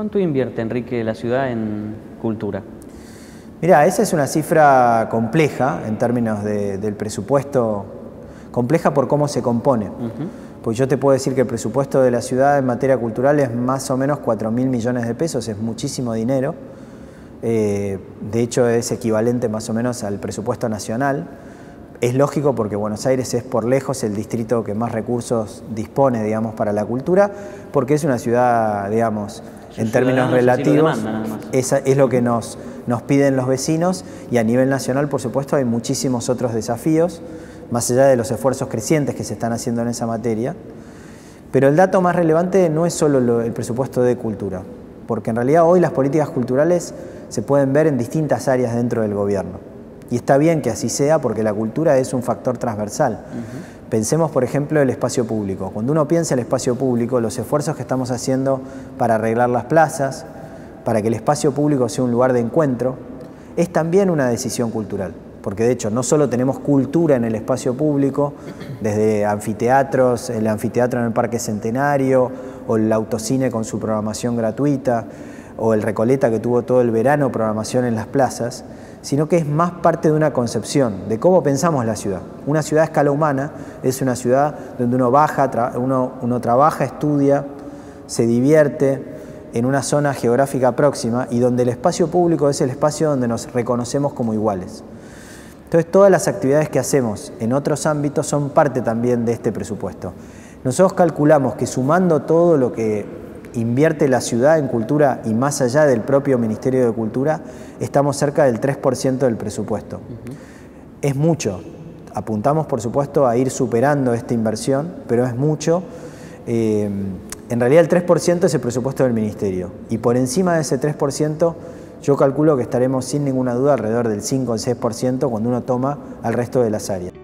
¿Cuánto invierte, Enrique, la ciudad en cultura? Mira, esa es una cifra compleja en términos del presupuesto, compleja por cómo se compone. Pues yo te puedo decir que el presupuesto de la ciudad en materia cultural es más o menos 4 mil millones de pesos, es muchísimo dinero. Eh, de hecho, es equivalente más o menos al presupuesto nacional. Es lógico porque Buenos Aires es por lejos el distrito que más recursos dispone, digamos, para la cultura, porque es una ciudad, digamos, en términos relativos, es, es lo que nos, nos piden los vecinos y a nivel nacional, por supuesto, hay muchísimos otros desafíos, más allá de los esfuerzos crecientes que se están haciendo en esa materia. Pero el dato más relevante no es solo el presupuesto de cultura, porque en realidad hoy las políticas culturales se pueden ver en distintas áreas dentro del gobierno. Y está bien que así sea porque la cultura es un factor transversal. Pensemos, por ejemplo, el espacio público. Cuando uno piensa el espacio público, los esfuerzos que estamos haciendo para arreglar las plazas, para que el espacio público sea un lugar de encuentro, es también una decisión cultural. Porque de hecho no solo tenemos cultura en el espacio público, desde anfiteatros, el anfiteatro en el Parque Centenario, o el autocine con su programación gratuita, o el Recoleta que tuvo todo el verano programación en las plazas, sino que es más parte de una concepción de cómo pensamos la ciudad. Una ciudad a escala humana es una ciudad donde uno baja, uno, uno trabaja, estudia, se divierte en una zona geográfica próxima y donde el espacio público es el espacio donde nos reconocemos como iguales. Entonces todas las actividades que hacemos en otros ámbitos son parte también de este presupuesto. Nosotros calculamos que sumando todo lo que invierte la ciudad en cultura y más allá del propio Ministerio de Cultura, estamos cerca del 3% del presupuesto. Es mucho. Apuntamos, por supuesto, a ir superando esta inversión, pero es mucho. Eh, en realidad el 3% es el presupuesto del Ministerio y por encima de ese 3% yo calculo que estaremos sin ninguna duda alrededor del 5 o 6% cuando uno toma al resto de las áreas.